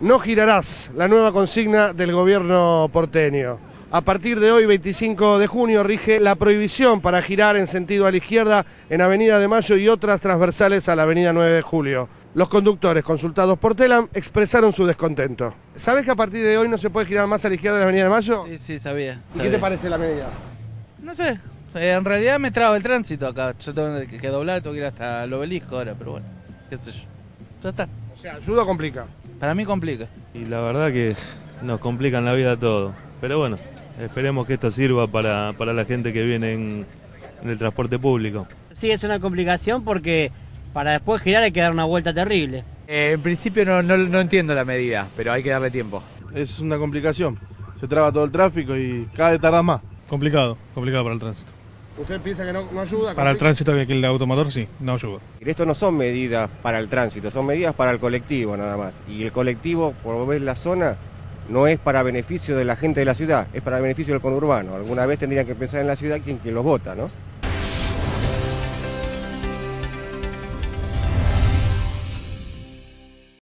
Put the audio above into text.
No girarás, la nueva consigna del gobierno porteño. A partir de hoy, 25 de junio, rige la prohibición para girar en sentido a la izquierda en Avenida de Mayo y otras transversales a la Avenida 9 de Julio. Los conductores consultados por Telam expresaron su descontento. ¿Sabes que a partir de hoy no se puede girar más a la izquierda en la Avenida de Mayo? Sí, sí, sabía. ¿Y qué te parece la medida? No sé. eh, En realidad me traba el tránsito acá. Yo tengo que, que doblar, tengo que ir hasta el obelisco ahora, pero bueno, qué sé yo. Ya está. O sea, ¿ayuda o complica? Para mí complica. Y la verdad que nos complican la vida todo. Pero bueno, esperemos que esto sirva para, para la gente que viene en, en el transporte público. Sí, es una complicación porque para después girar hay que dar una vuelta terrible. Eh, en principio no, no, no entiendo la medida, pero hay que darle tiempo. Es una complicación. Se traba todo el tráfico y cada vez tarda más. Complicado, complicado para el tránsito. ¿Usted piensa que no, no ayuda? Para el tránsito que el automotor sí, no ayuda. Esto no son medidas para el tránsito, son medidas para el colectivo nada más. Y el colectivo, por ver la zona, no es para beneficio de la gente de la ciudad, es para beneficio del conurbano. Alguna vez tendría que pensar en la ciudad quien, quien los vota, ¿no?